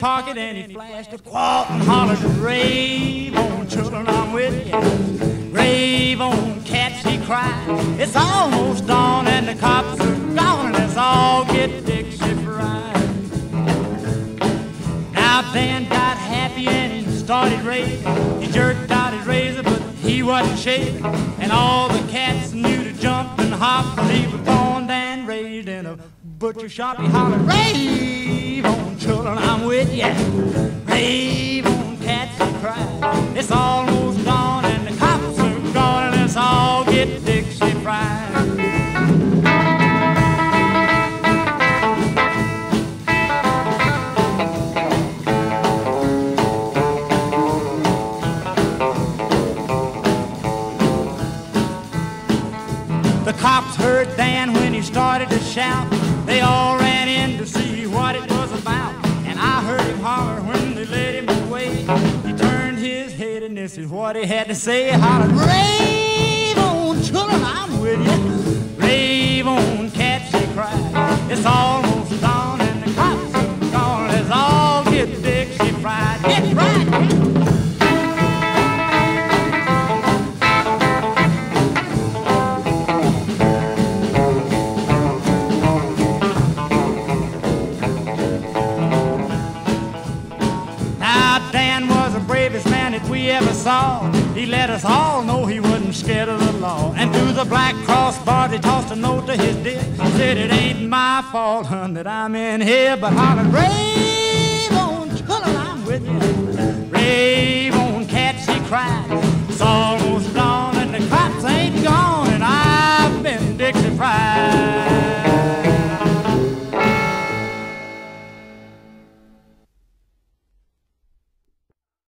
pocket and he flashed a quart and hollered, Rave on children, I'm with you. Rave on cats, he cried. It's almost dawn and the cops are gone and let's all get Dixie fried. Now Dan got happy and he started raving. He jerked out his razor, but he wasn't shaving. And all the cats knew to jump and hop, cause he was born and raised in a butcher shop. He hollered, Rave The cops heard Dan when he started to shout. They all ran He turned his head and this is what he had to say. He hollered, Rave on children, I'm with you. Rave on cats, he cried. It's almost dawn and the cops are gone. Let's all get Dixie fried. Get we ever saw. He let us all know he wasn't scared of the law. And through the black cross bars he tossed a note to his dear. Said it ain't my fault, hun, that I'm in here, but hollered, rave on I'm with you. Rave on he cried.